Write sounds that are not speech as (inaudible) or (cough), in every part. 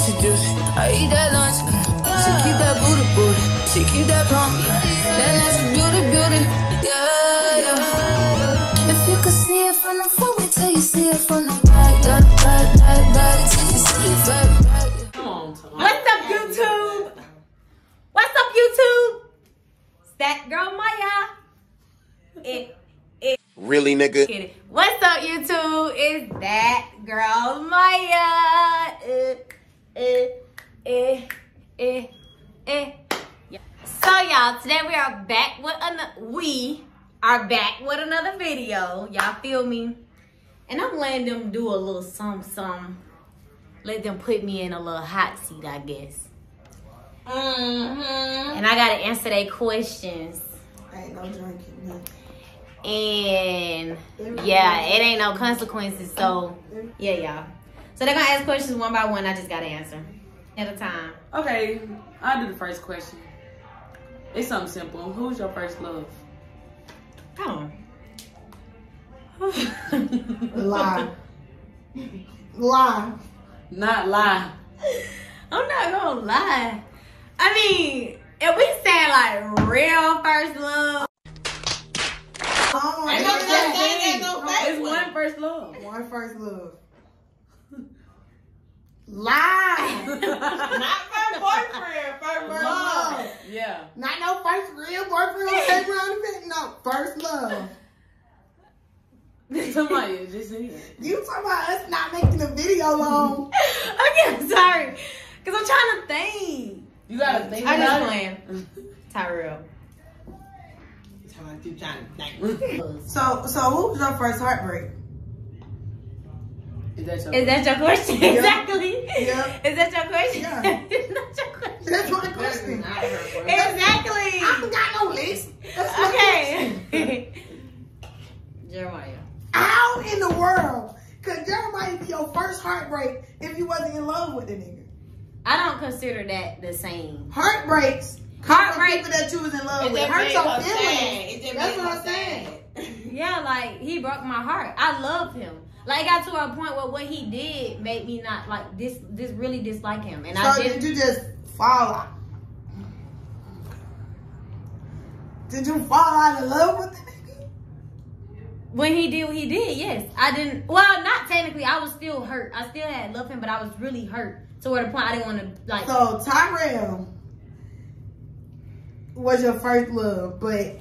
juicy juicy. I eat that lunch. She keep that booty booty. She keep that pump. That nasty beauty beauty. Yeah, yeah. If you could see it from the front, wait till you see it from the back. Back, back, back, back, till you see it back, back. yeah. Come on, Tom. What's up, YouTube? What's up, YouTube? It's that girl Maya. It, it. Really, nigga? What's up, YouTube? It's that girl Maya. Eh, eh, eh, eh, eh. Yeah. So, y'all, today we are back with another. We are back with another video. Y'all feel me? And I'm letting them do a little something, something. Let them put me in a little hot seat, I guess. Mm-hmm. And I gotta answer their questions. Ain't no drinking. no. And yeah, it ain't no consequences. So yeah, y'all. So they're gonna ask questions one by one. I just gotta answer at a time. Okay, I'll do the first question. It's something simple. Who's your first love? Oh. (laughs) Lie. Lie. Not lie. I'm not gonna lie. I mean, if we say like real first love, Oh, Ain't no such thing as no fake It's one. one first love. One first love. Lie. (laughs) Not first boyfriend, first love. love. Yeah. Not no first real boyfriend who came around the bit. No, first love. Somebody just said. You talking about us not making a video long? (laughs) okay, I'm sorry, cause I'm trying to think. You gotta think I just about playing. it. Tyrell. Sound like trying to think. So, so who was your first heartbreak? Is that your Is that your question? Yeah. Exactly. Yeah. Is that your question? Yeah. (laughs) It's not your question. That's my question. question. Exactly. I don't got no list. That's. Okay. (laughs) Jeremiah. How in the world could Jeremiah be your first heartbreak if you wasn't in love with the nigga? I don't consider that the same. Heartbreaks. come from Heartbreak- People that you was in love It with. just Hurt made your feelings. That's what I'm saying. Yeah, like he broke my heart. I love him. Like it got to a point where what he did made me not like this. This really dislike him, and I So didn't. did you just fall out? Did you fall out of love with the nigga? when he did what he did, yes, I didn't. Well, not technically. I was still hurt. I still had love him, but I was really hurt to where the point I didn't want to like. So Tyrell was your first love, but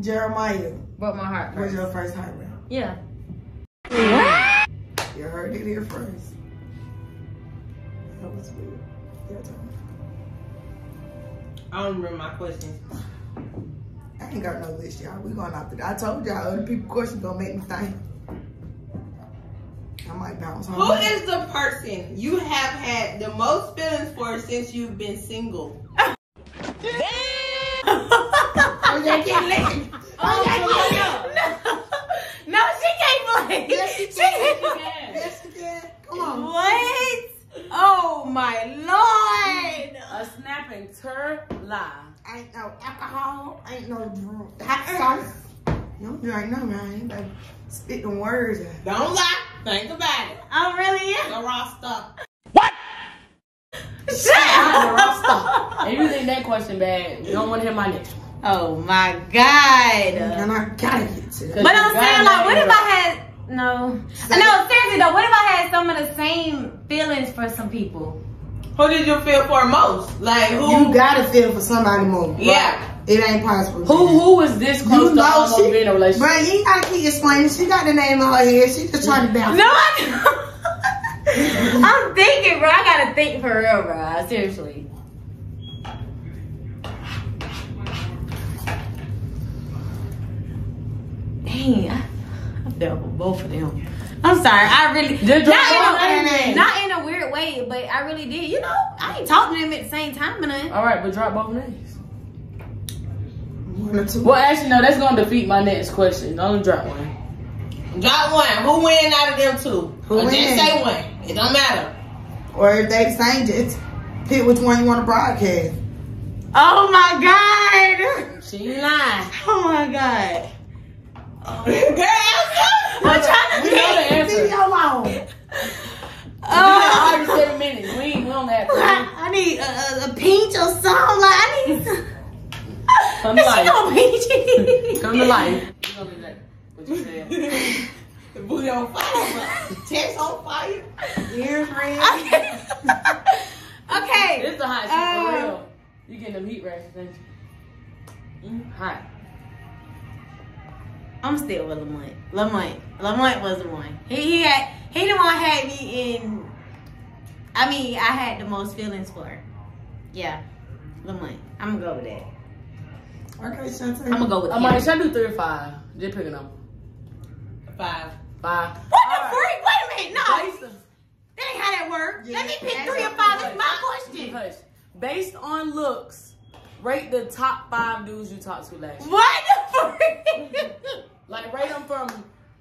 Jeremiah broke my heart. was your first heartbreak. Yeah. You heard it here first. That was weird. Your turn. I don't remember my questions. I ain't got no list, y'all. We going off the. I told y'all other people questions gonna make me think. I might bounce home. Who is the person you have had the most feelings for since you've been single? (laughs) Oh, yeah, get lit. Oh, yeah, get lit. No, she can't play. Yes, she She can. can't. Yes, you can. Come on. What? Oh my lord! A snapping tur lie. Ain't no alcohol. Ain't no drink. Hot sauce. You don't drink no, man. You better spit the words out. Don't lie. Think about it. I'm really in. The raw stuff. Shut up! And you think that question bad, you don't want to hear my next one. Oh my god! And I gotta get to that. But I'm saying, like, what if. I had no? No, seriously though, what if I had some of the same feelings for some people? Who did you feel for most? Like who? You gotta feel for somebody more. yeah. It ain't possible. Who who was this close You to know almost she, being in a relationship? Bruh, you gotta keep explaining. She got the name on her head. She just trying to bounce. No, I don't. (laughs) I'm thinking, bro. I gotta think for real, bro. Seriously. Dang, I, I fell for both of them. I'm sorry. I really Just not in, a, not in a weird way, but I really did. You know, I ain't talking to them at the same time, and I. All right, but drop both names. One or two. Well, actually, no, that's gonna defeat my next question. Only drop one. Got one. Who win out of them two? Who or just win? say one. It don't matter. Or if they the same, just pick which one you want to broadcast. Oh my god! She ain't lying. Oh my god! Girl, I'm trying to get know the answer. Leave me alone. Uh, we seven minutes. We ain't on that. I, I need a, a, pinch or something. Like I need. Come to life. Come to life. You're gonna be what you said. The booty on fire, chest on fire, ears red. Okay. This is the hot shit for real. You getting them heat rashes, ain't you? Mm, mm-hmm. hot. I'm still with Lamont. Lamont. Lamont was the one. He he had he the one had me in. I mean, I had the most feelings for. her. Yeah, Lamont. I'm gonna go with that. Okay, Shantae. I'm gonna go with I him. might, should I do three or five? Just pick a number. Five. Five. What the Alright. freak? Wait a minute. No, Based on- that ain't how that works. Yeah, Let me pick that's three or five. it That's my question. Hush. Based on looks, rate the top five dudes you talked to last year. What the freak? (laughs) Like rate them from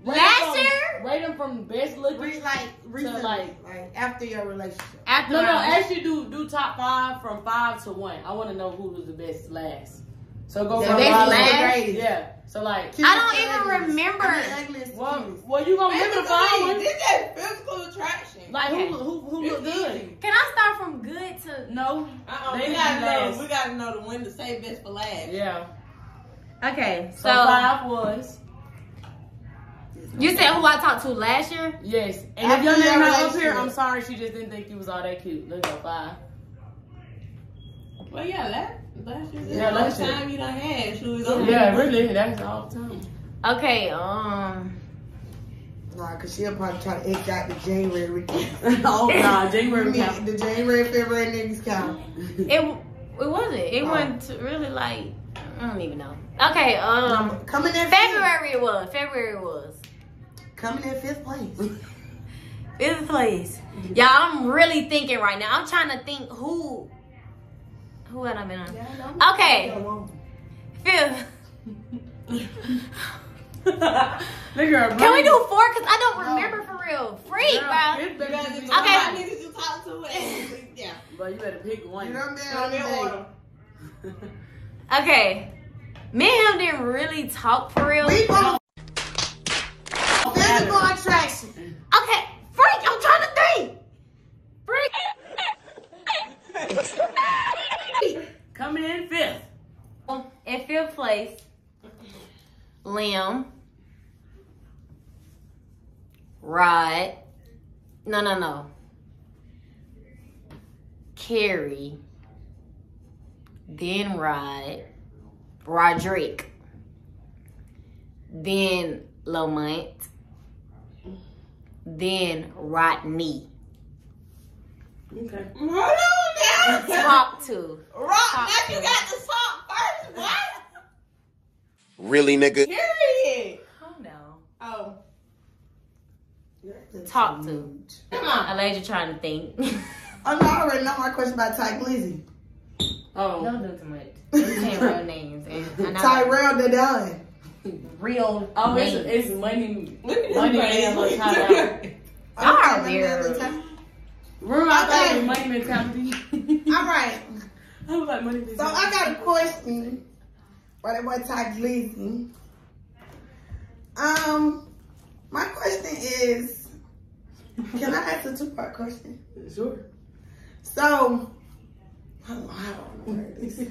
rate Last them from, year? Rate them from best looking. Re- like recently, like- like, after your relationship. After No, no. I- Actually, do do top five from five to one. I want to know who was the best last. So go The from best five to- last? Yeah. So like, I don't even remember. I mean, ugliest to well, cutest. well, you gonna remember the five Physically, ones? This that physical attraction. Like Okay. who who who look good? Can I start from good to? No. Uh-uh, we gotta know. We gotta know the one to say best for last. Yeah. Okay, So, so five was you said who I talked to last year? yes. And After if your your name not up relationship. here, I'm sorry. She just didn't think you was all that cute. Let's go five. Well, yeah, last last year. Yeah, Yeah, last last year. time you done had. She was on. Yeah, really. That's all the time. Okay, um, Nah, cause she'll probably try to X out the January. Weekend. (laughs) (laughs) Oh nah, January Me, count. the January, February niggas count. it it wasn't. It Oh. wasn't really like I don't even know. Okay, um, Coming in February it was. February it was. Fifth, coming in fifth place. (laughs) Fifth place. Y'all, I'm really thinking right now. I'm trying to think who who had I been on. Okay, fifth. Look at her. Can we brain. do four? Cause I don't remember for real. Freak, Girl, bro. it's better than Okay. How many did you talk to? And, (laughs) yeah. But you better pick one. You know what Put I'm in saying? order. Okay, me and him didn't really talk for real. We going physical attraction. Okay, Freak, I'm trying to think. Freak. Coming in fifth. In fifth place, Liam, Rod, no, no, no, Carrie, then Rod, Roderick, then Lamont, then Rodney. Okay. Hold on now. Talk to. Rock, now you got the song first. What? Really, nigga? Period. Hold on. Oh. Talk to. Come on. Elijah trying to think. Oh, no, I already know my question about Ty Glizzy. Oh. Don't do too much. You saying real names. And, and I- Tyrell the Dunn. Real Oh, it's, it's money. Look at this Money man. man. (laughs) Y'all are Okay, weird. okay. Remember I thought it Okay. was money mentality. (laughs) (laughs) All right. I was like money So. I got a question for that boy Ty Glizzy. Um, my question is, can I ask a two-part question? Sure. So, I don't know how to word this. I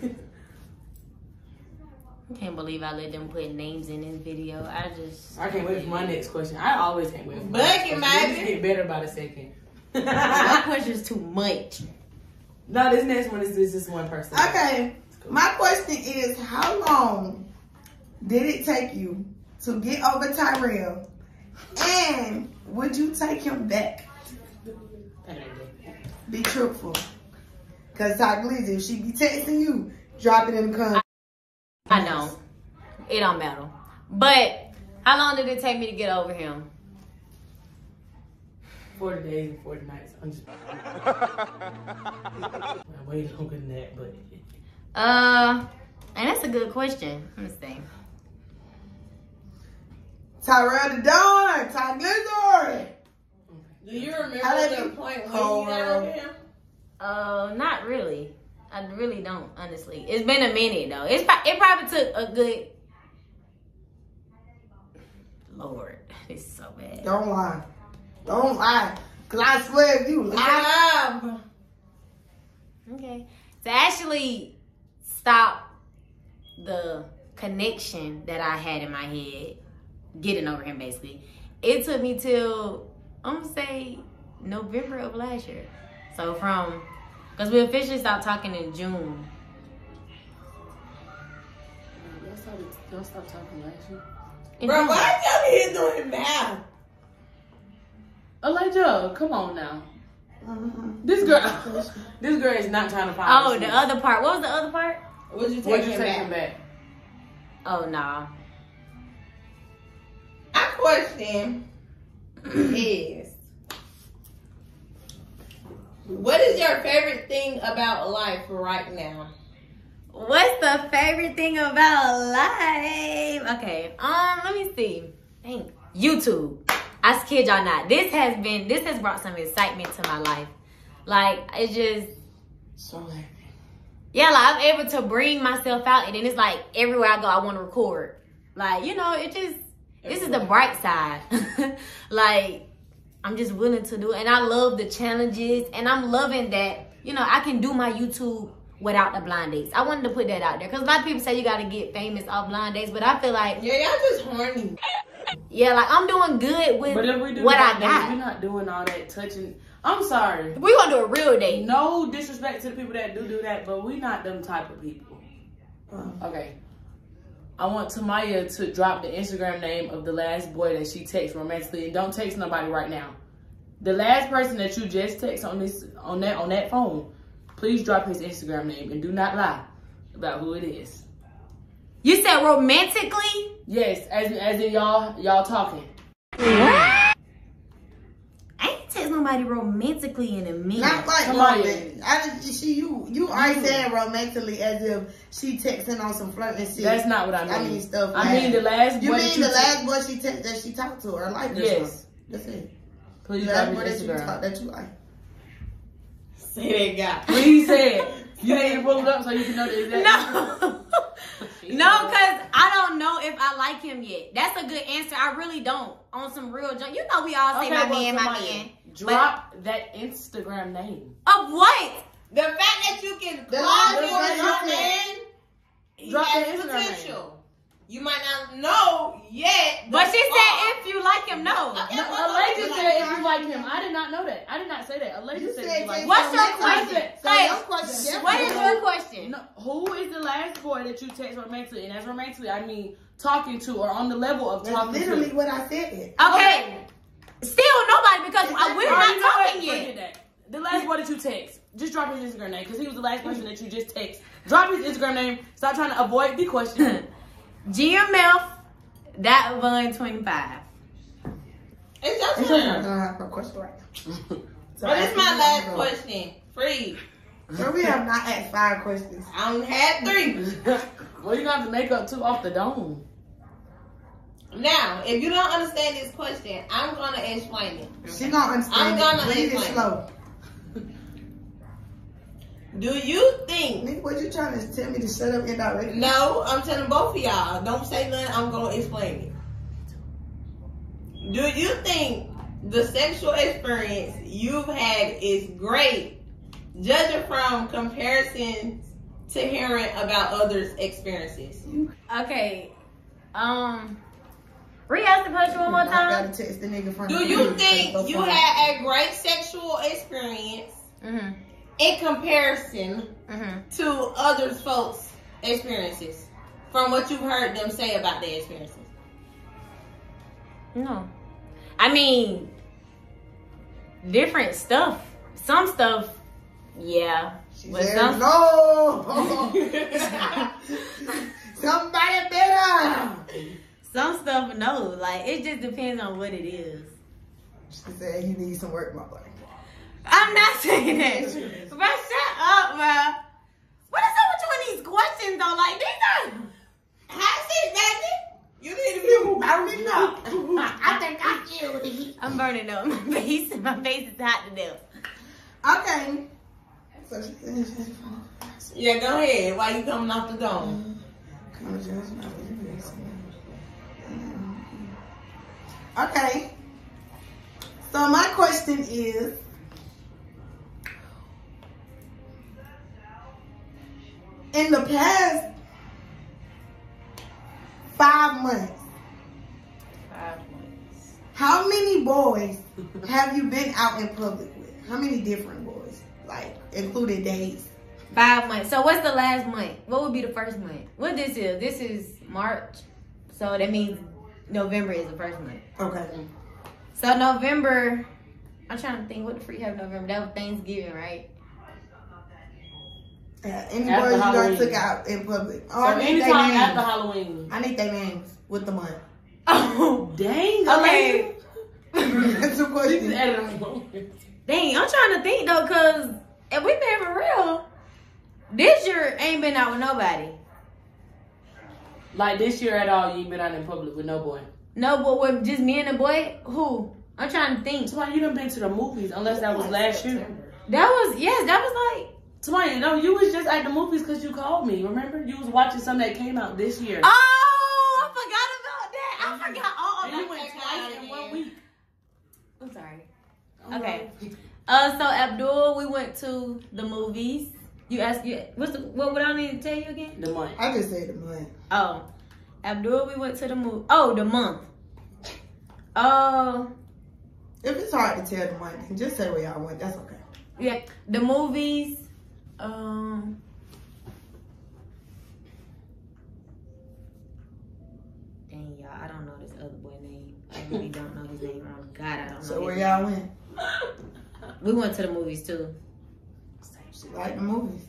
can't believe I let them put names in this video. I just. I can't wait for my next question. I always can't wait for my Bucket, next question. They baby. just get better by the second. My (laughs) question's is too much. no, this next one is this is one person. Okay, my question is, how long did it take you to get over Tyrell? And would you take him back? Be truthful. Because Ty Glizzy, if she be texting you, drop it in the comments. I don't. It don't matter. But how long did it take me to get over him? 40 days and 40 nights. I'm just. (laughs) way longer than that, but. Uh, and that's a good question. Let me see. Tyrell the Dawn, Ty Glizzy. Do you remember How they the do- point when Oh, you got over him? Uh, not really. I really don't, honestly. It's been a minute though. It's it probably took a good. Lord, (laughs) it's so bad. Don't lie. Don't lie. Because I swear if you lie, Okay, to actually stop the connection that I had in my head, getting over him basically, it took me till I'm gonna say November of last year. So from because we officially stopped talking in June. Y'all started- y'all stopped talking last year. Bro, June. why you here doing math? Elijah, come on now. Mhm. This girl, (laughs) this girl is not trying to find. Oh, the other part. What was the other part? Would you What take you him taking back? back? Oh no. I question (clears throat) is What is your favorite thing about life right now? What's the favorite thing about life? Okay, um, let me see. Dang. YouTube. I kid y'all not. This has been this has brought some excitement to my life. Like it just So happy. yeah, like I'm able to bring myself out and then it's like everywhere I go I want to record. Like, you know, it just this is the bright side. (laughs) like I'm just willing to do it and I love the challenges and I'm loving that, you know, I can do my YouTube without the blind dates. I wanted to put that out there cuz a lot of people say you got to get famous off blind dates, but I feel like Yeah, y'all just horny. yeah, like I'm doing good with But if we do what I that, then got. we're not doing all that touching. I'm sorry. we going to do a real date. No disrespect to the people that do do that, but we not them type of people. Uh, Okay. I want Tamiya to drop the Instagram name of the last boy that she texts romantically, and don't text nobody right now. The last person that you just text on this on that on that phone, please drop his Instagram name and do not lie about who it is. You said romantically? Yes, as as in y'all y'all talking. I ain't text nobody romantically in a minute. Not like Somebody- romantic. I just she you you already saying romantically as if she texting on some flirting shit. That's not what I mean. I mean stuff. I like- mean the last You mean the last boy she text that she talked to or like? this Yes. That's it. Please The drop last boy that you Instagram. talk that you like. Say that guy. Please say it. You need to pull it up so you can know the exact. No. (laughs) no, because I don't know if I like him yet. That's a good answer. I really don't. On some real junk. You know we all say my well, man, my somebody man. Drop that Instagram name. Of what? The fact that you can The call last him one your you man, Drop has the Instagram potential. You might not know yet. But she far. said if you like him, no. Uh, okay, No, well, Elijah like said if you like him. I did not know that. I did not say that. Elijah You said, said if you like text him. What's your question? So Hey, your question What is your question? No, who is the last boy that you text romantically? And as romantically, I mean talking to or on the level of That's talking literally to. Literally what I said. Okay. Oh. Still nobody because we're Already not know talking it. yet. That. The last boy that you text, just drop his Instagram name because he was the last person that you just text. Drop his Instagram name. Stop trying to avoid the question. (laughs) GMF, that one twenty five. It's your It's turn. okay. I have no question right now. So (laughs) But it's ask my last one. question. Free. Girl, we have not asked five questions. I don't have three. (laughs) well, you got to make up two off the dome. Now, if you don't understand this question, I'm gonna explain it. She gonna understand. I'm gonna it. Read it slow. Do you think? Nigga, what you trying to tell me to shut up indirectly? No, I'm telling both of y'all. Don't say nothing. I'm gonna explain it. Do you think the sexual experience you've had is great, judging from comparisons to hearing about others' experiences? Okay. Um re-ask the question one more I gotta time. text the nigga from Do the you think so you had a great sexual experience Mm-hmm. in comparison Mm-hmm. to other folks' experiences from what you've heard them say about their experiences? No. I mean different stuff. Some stuff, yeah. She But said, some- no. (laughs) (laughs) Somebody better. (laughs) Some stuff no. Like it just depends on what it is. She said, you need some work, my boy. I'm not (laughs) saying that. But shut up, bro. What is up with you in these questions though? Like these are How's it, baby? You need to You burning up. I think I feel it. I'm burning up. (laughs) My face, my face is hot to death. Okay. So she said, she's fine. be. Yeah, go ahead. Why you coming off the dome? Mm-hmm. Come on, Okay. So my question is, in the past five months, Five months. how many boys have you been out in public with? How many different boys? Like, including days? Five months. So what's the last month? What would be the first month? What this is? This is March. So that means November is the first month. Okay. So November, I'm trying to think what the freak have November. That was Thanksgiving, right? Uh, any After boys you done Halloween. took out in public? Oh, So I need their anytime after names. Halloween. I need their names with the month. Oh, Dang. okay. (laughs) That's a question. Dang, I'm trying to think though, cause if we been for real, this year ain't been out with nobody. Like this year at all, you ain't been out in public with no boy. No, but with just me and the boy, who? I'm trying to think. Somebody, you done been to the movies, unless that was last year. That was yes, that was like Somebody, no, you was just at the movies because you called me. Remember, you was watching something that came out this year. Oh, I forgot about that. I forgot all and you about went twice in one week. I'm sorry. Okay. Uh, so Abdul, we went to the movies. You asked you what's the what would I need to tell you again? The month. I just said the month. Oh, Abdul, we went to the movie. Oh, the month. Uh, If it's hard to tell the month, then just say where y'all went. That's okay. yeah, the movies. Um, dang y'all, I don't know this other boy name. I really don't know his name. Oh God, I don't know. So where y'all went? We went to the movies too. She like the movies.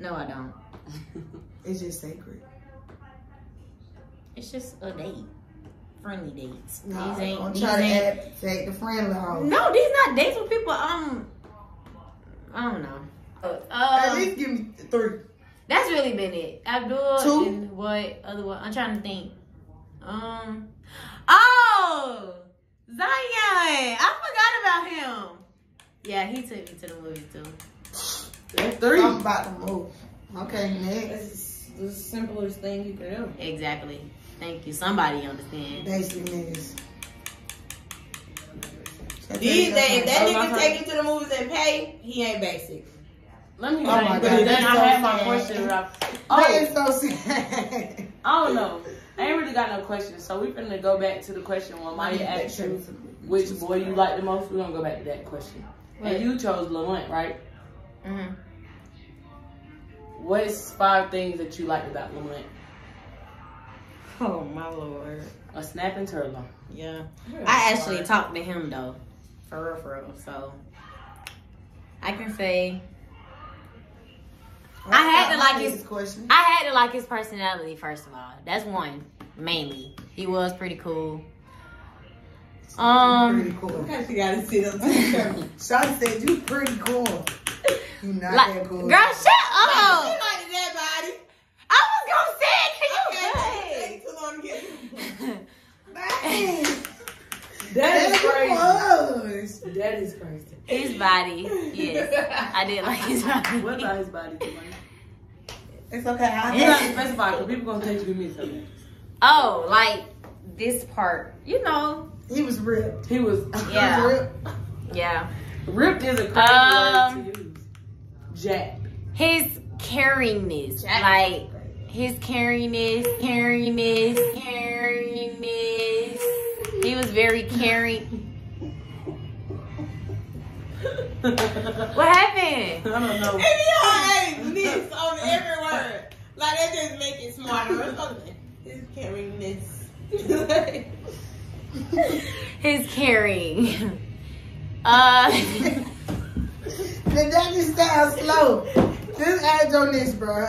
No, I don't. (laughs) It's just sacred. It's just a date. Friendly dates. No, these ain't. don't These try to ain't add, take the friend off. no, these not dates with people. Um, I don't know. At Um, least give me three. that's really been it. Abdul Two? and what other one? I'm trying to think. Um, oh, Zion. I forgot about him. Yeah, he took me to the movies too. That's three. I'm about to move. Okay, next. It's the simplest thing you can do. Exactly. Thank you. Somebody understand. Basic niggas. These days, if that my nigga take you to the movies and pay, he ain't basic. Let me Oh my think. God, Then that's I so had my sad. question. Right. That Oh, is so sad. I don't know. I ain't really got no questions, so we finna go back to the question when Maya asked you which boy you like the most. We're gonna go back to that question. And you chose Lamont, right? Hmm What's five things that you liked about Lamont? Oh my lord. A snapping turtle. Yeah. I actually talked to him though. For real, for real. So I can say I had to like his question. I had to like his personality first of all. That's one mainly. He was pretty cool. Um pretty cool. Because you gotta see up to the camera. (laughs) Said you pretty cool. You not like, that cool. girl, shut up! like that body. I was gonna say it Okay, to you. take too long to get (laughs) That is it crazy. was. That is crazy. His body, yes. I did like his (laughs) body. What about his body? It's okay. I You gotta specify because people gonna think you mean something. Oh, like this part. You know. He was ripped. He was Yeah. He was ripped. Yeah. ripped is a crazy Um, word to use. Jack. his caringness, like his caringness, caringness, caringness. He was very caring. (laughs) What happened? I don't know. Maybe y'all add this on every word. Like that just make it smarter or something. His caringness. His caring. Uh, (laughs) (laughs) The daddy sound slow. Just add on this, bro.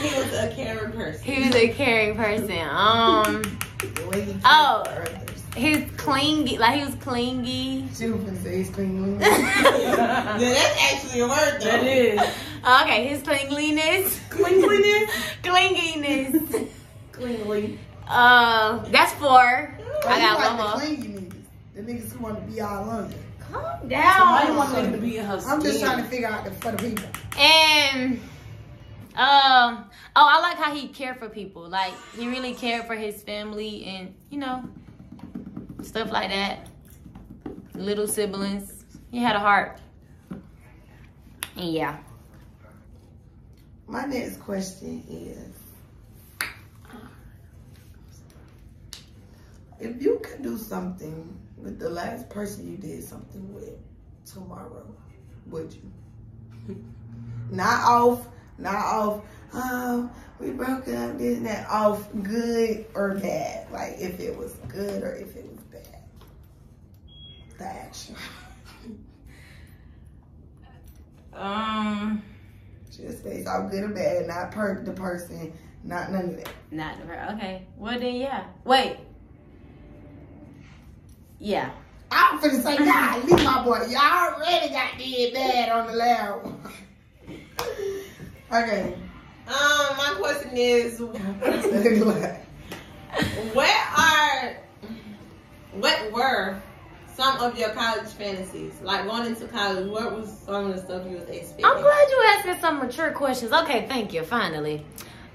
he was a caring person. he was a caring person. Um, The he Oh. treats others. his clingy, like he was clingy. She was gonna say he's clean. (laughs) Yeah, that's actually a word though. That is. Okay, his clinginess. Cleanliness. Clinginess. (laughs) Cleanly. Uh, that's four. But I you got like one the more. clingy niggas. The niggas who want to be all on you. Calm Somebody want down. to be in her I'm just trying to figure out the for the people. And um, oh, I like how he cared for people. Like he really cared for his family and you know stuff like that. Little siblings. He had a heart. And yeah, My next question is if you could do something with the last person you did something with tomorrow, would you? (laughs) not off, not off, um, we broke up, this and that, off good or bad. Like if it was good or if it was bad. The action. (laughs) Um, Just based off good or bad, not per the person, not none of that. not her. Okay. Well then, yeah. Wait. Yeah. I'm finna say, (laughs) God, leave my boy. Y'all already got dead bad on the loud (laughs) one. okay. Um, my question is, (laughs) what are, what were some of your college fantasies? Like going into college, what was some of the stuff you was expecting? I'm glad you asking some mature questions. Okay, thank you. Finally.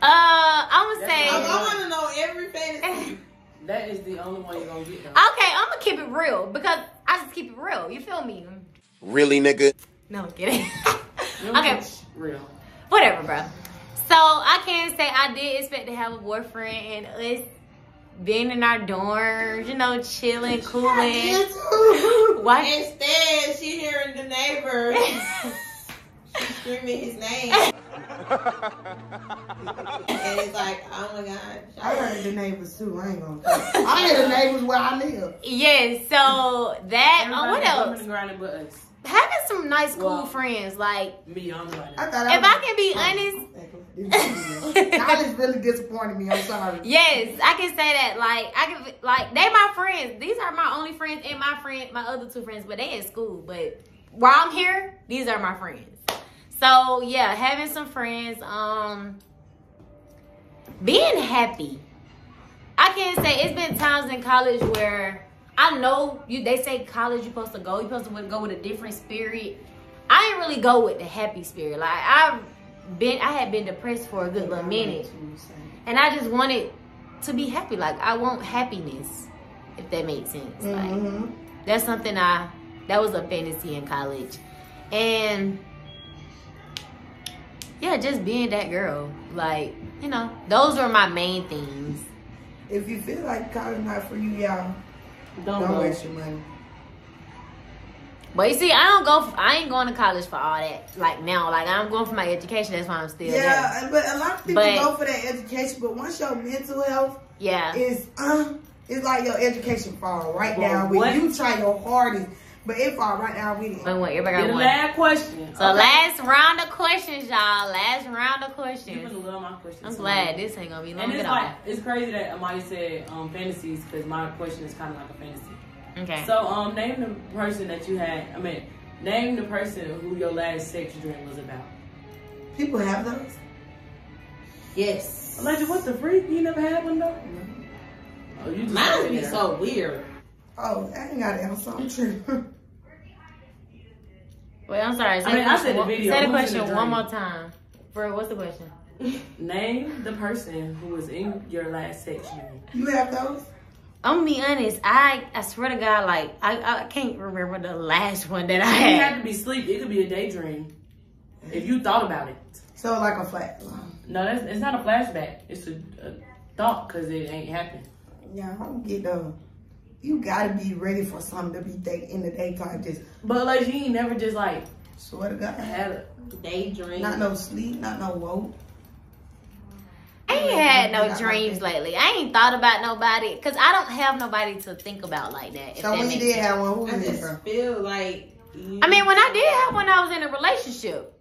Uh, I would I, say. I want to know every fantasy. That is the only one you're gonna get though. Okay, I'm gonna keep it real because I just keep it real. You feel me? Really, nigga? No, I'm kidding. You (laughs) okay, Real. whatever, bro. So I can say I did expect to have a boyfriend and us being in our dorms, you know, chilling, (laughs) cooling. (laughs) Why? Instead, she hearing the neighbor she screaming his name. And it's like, oh my god. I heard the neighbors too. I ain't gonna. Tell. I heard the neighbors where I live. Yes. So that. Oh, what Everybody else? bumping and grinding but us. Having some nice, cool Well, friends. Like, Me, I don't know I that. thought if was- I can be honest. (laughs) College really disappointed me. I'm sorry. Yes, I can say that. Like I can, like they my friends. These are my only friends and my friend, my other two friends, but they in school. But while I'm here, these are my friends. So yeah, having some friends, um, being happy. I can't say it's been times in college where I know you. They say college you're supposed to go. You're supposed to go with a different spirit. I didn't really go with the happy spirit. Like I've been, I had been depressed for a good little minute. And I just wanted to be happy. Like I want happiness, if that makes sense. Like Mm-hmm. that's something I that was a fantasy in college. And yeah, just being that girl. Like, you know, those were my main things. If you feel like college not for you, y'all, Don't, don't waste your money. But you see, I don't go I ain't going to college for all that. Like now, like I'm going for my education, that's why I'm still there. Yeah, but a lot of people But- go for that education, but once your mental health Yeah. is uh, it's like your education fall right Well, down with what- you try your hardest, but it fall right down with it. But what, everybody Get got a one. last question. So last round of questions, y'all. Last round of questions. gonna love my questions. I'm glad this ain't gonna be long And it's at all. like it's crazy that Amaya said um, fantasies because my question is kind of like a fantasy. Okay. So um, name the person that you had. I mean, name the person who your last sex dream was about. People have those. Yes. Elijah, what the freak? You never had one though? Oh, you just Mine said be so weird. Oh, I ain't got it. I'm sorry. True. Wait, I'm sorry. Say I mean, the I question, said the one- video. Say the Who's question the one more time. Bro, what's the question? (laughs) Name the person who was in your last sex dream. you have those? I'm gonna be honest. I I swear to God, like I I can't remember the last one that I It doesn't have had. to be sleep. It could be a daydream. If you thought about it. So like a flat. No, that's, it's not a flashback. It's a, a thought because it ain't happened. Yeah, I don't get the. You gotta be ready for something to be day in the daytime. Just But like, you ain't never just like swear to God. had a. Daydream. Not no sleep, not no woke. I ain't had no dreams lately. I ain't thought about nobody because I don't have nobody to think about like that. if So that when you did sense. have one, who I was it just from? feel like. You, I mean, when I did have one, I was in a relationship.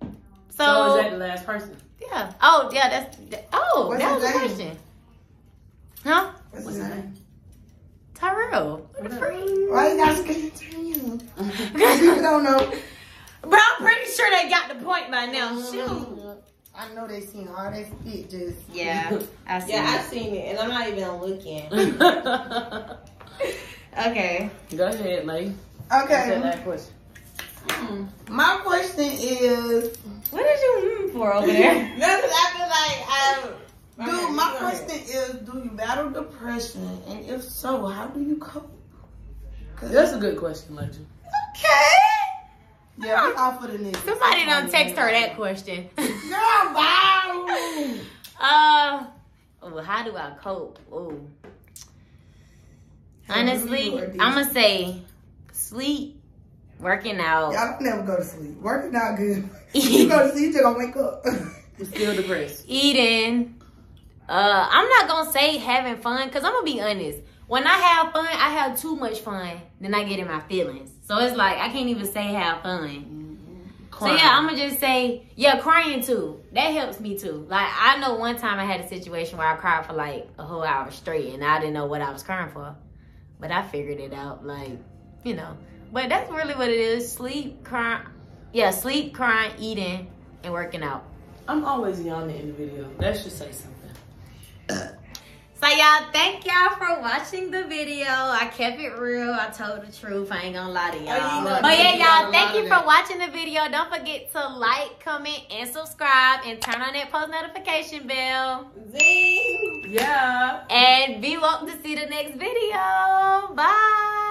So, So is that the last person? yeah. Oh yeah, that's that, oh What's that was his a name? question. Huh? What's What's his his name? Tyrell. What the? Why you gotta scream to you? People don't know. (laughs) Bro, I'm pretty sure they got the point by now. Shoot. I know they seen all that shit just. Yeah, (laughs) I see. Yeah, I've seen it, and I'm not even looking. (laughs) okay. Go ahead, Lay. That's that Okay, last question. my question is, What did you mm for over there? No, because I feel like I. dude, my question is, do you battle depression? And if so, how do you cope? 'Cause- That's a good question, Legend. okay. yeah, I'm off of the niggas. Somebody done text her that question. (laughs) Girl, bye. uh, oh, how do I cope? Oh, honestly, you or did I'm gonna say sleep, working out. Y'all don't never go to sleep. Working out good. (laughs) you go to sleep, you're gonna wake up. You're still depressed. eating. Uh, I'm not gonna say having fun because I'm gonna be honest. When I have fun, I have too much fun, then I get in my feelings. So it's like I can't even say have fun. So yeah, I'm gonna just say yeah, crying too. That helps me too. Like I know one time I had a situation where I cried for like a whole hour straight, and I didn't know what I was crying for, but I figured it out. Like you know, but that's really what it is: sleep, crying. Yeah, sleep, crying, eating, and working out. I'm always yawning in the video. That should say something. So y'all, thank y'all for watching the video. I kept it real. I told the truth. I ain't gonna lie to Oh, y'all. But yeah, y'all, thank you for watching the video. Don't forget to like, comment, and subscribe, and turn on that post notification bell. Zing. Yeah. And be woke to see the next video. Bye.